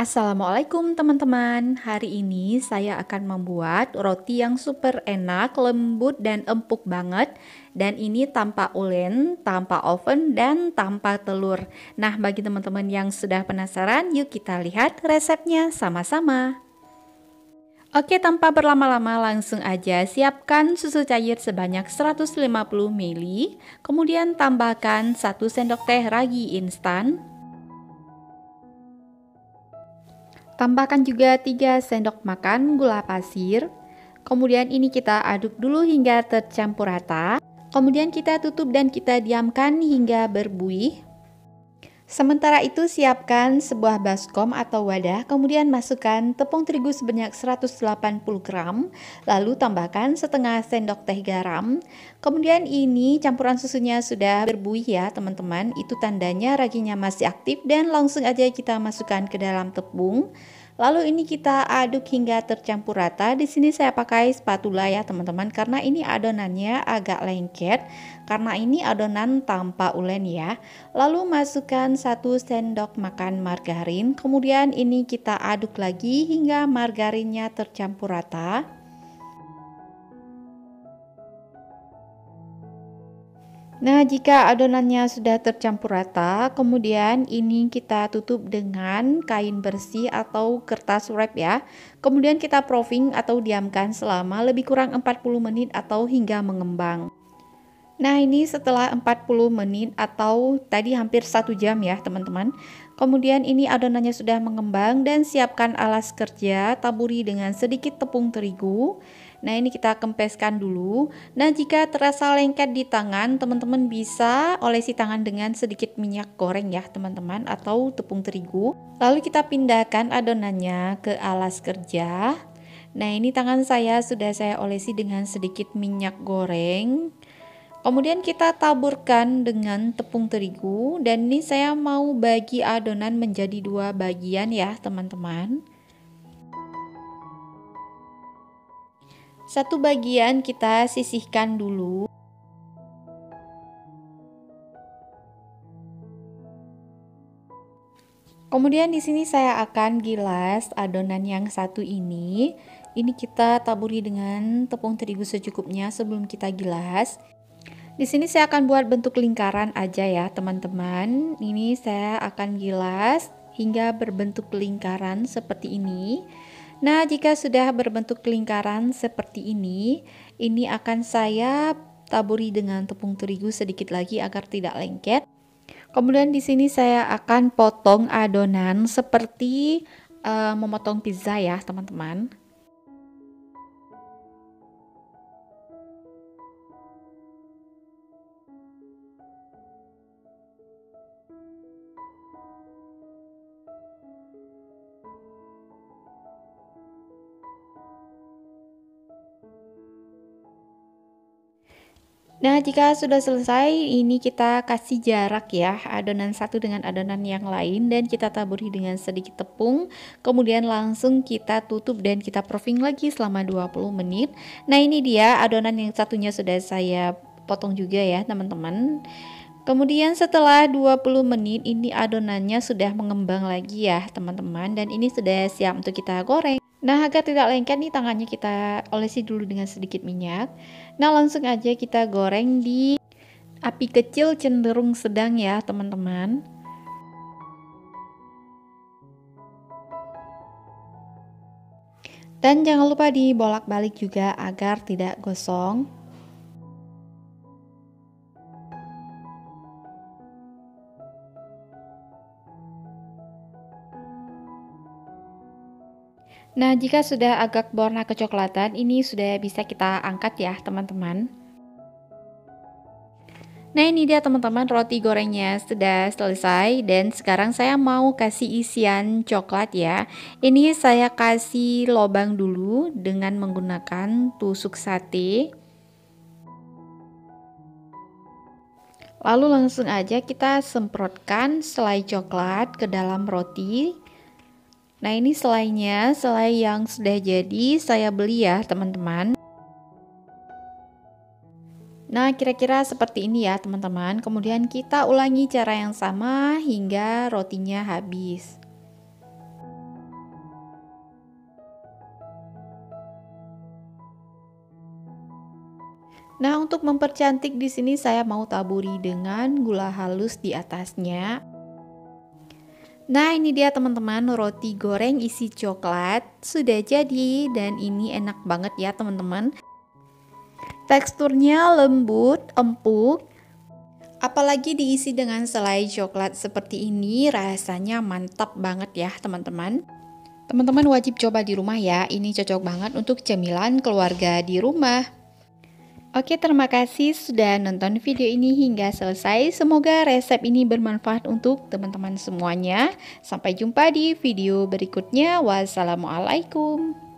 Assalamualaikum teman-teman. Hari ini saya akan membuat roti yang super enak, lembut dan empuk banget. Dan ini tanpa ulen, tanpa oven, dan tanpa telur. Nah bagi teman-teman yang sudah penasaran yuk kita lihat resepnya sama-sama. Oke tanpa berlama-lama langsung aja siapkan susu cair sebanyak 150 ml Kemudian tambahkan 1 sendok teh ragi instan Tambahkan juga 3 sendok makan gula pasir. Kemudian ini kita aduk dulu hingga tercampur rata. Kemudian kita tutup dan kita diamkan hingga berbuih. Sementara itu siapkan sebuah baskom atau wadah, kemudian masukkan tepung terigu sebanyak 180 gram, lalu tambahkan setengah sendok teh garam. Kemudian ini campuran susunya sudah berbuih ya teman-teman, itu tandanya raginya masih aktif dan langsung aja kita masukkan ke dalam tepung. Lalu ini kita aduk hingga tercampur rata. Di sini saya pakai spatula ya teman-teman karena ini adonannya agak lengket karena ini adonan tanpa ulen ya. Lalu masukkan satu sendok makan margarin. Kemudian ini kita aduk lagi hingga margarinnya tercampur rata. Nah, jika adonannya sudah tercampur rata, kemudian ini kita tutup dengan kain bersih atau kertas wrap ya. Kemudian kita proofing atau diamkan selama lebih kurang 40 menit atau hingga mengembang. Nah, ini setelah 40 menit atau tadi hampir satu jam ya, teman-teman. Kemudian ini adonannya sudah mengembang dan siapkan alas kerja, taburi dengan sedikit tepung terigu. Nah ini kita kempeskan dulu. Nah jika terasa lengket di tangan, teman-teman bisa olesi tangan dengan sedikit minyak goreng ya teman-teman atau tepung terigu. Lalu kita pindahkan adonannya ke alas kerja. Nah ini tangan saya sudah saya olesi dengan sedikit minyak goreng. Kemudian kita taburkan dengan tepung terigu dan ini saya mau bagi adonan menjadi dua bagian ya teman-teman. Satu bagian kita sisihkan dulu. Kemudian di sini saya akan gilas adonan yang satu ini. Ini kita taburi dengan tepung terigu secukupnya sebelum kita gilas. Di sini saya akan buat bentuk lingkaran aja ya, teman-teman. Ini saya akan gilas hingga berbentuk lingkaran seperti ini. Nah, jika sudah berbentuk lingkaran seperti ini, ini akan saya taburi dengan tepung terigu sedikit lagi agar tidak lengket. Kemudian di sini saya akan potong adonan seperti uh, memotong pizza ya, teman-teman. Nah, jika sudah selesai, ini kita kasih jarak ya, adonan satu dengan adonan yang lain dan kita taburi dengan sedikit tepung. Kemudian langsung kita tutup dan kita proofing lagi selama 20 menit. Nah, ini dia adonan yang satunya sudah saya potong juga ya, teman-teman. Kemudian setelah 20 menit ini adonannya sudah mengembang lagi ya, teman-teman dan ini sudah siap untuk kita goreng. Nah, agar tidak lengket nih tangannya kita olesi dulu dengan sedikit minyak. Nah, langsung aja kita goreng di api kecil cenderung sedang ya, teman-teman. Dan jangan lupa dibolak-balik juga agar tidak gosong. Nah, jika sudah agak berwarna kecoklatan, ini sudah bisa kita angkat ya, teman-teman. Nah, ini dia teman-teman roti gorengnya sudah selesai dan sekarang saya mau kasih isian coklat ya. Ini saya kasih lobang dulu dengan menggunakan tusuk sate. Lalu langsung aja kita semprotkan selai coklat ke dalam roti Nah ini selainnya selai yang sudah jadi saya beli ya teman-teman. Nah kira-kira seperti ini ya teman-teman. Kemudian kita ulangi cara yang sama hingga rotinya habis. Nah, untuk mempercantik di sini saya mau taburi dengan gula halus di atasnya. Nah, ini dia teman-teman roti goreng isi coklat sudah jadi dan ini enak banget ya teman-teman. Teksturnya lembut, empuk, Apalagi diisi dengan selai coklat seperti ini, rasanya mantap banget ya teman-teman. Teman-teman wajib coba di rumah ya, ini cocok banget untuk cemilan keluarga di rumah. Oke, terima kasih sudah nonton video ini hingga selesai. Semoga resep ini bermanfaat untuk teman-teman semuanya. Sampai jumpa di video berikutnya. Wassalamualaikum.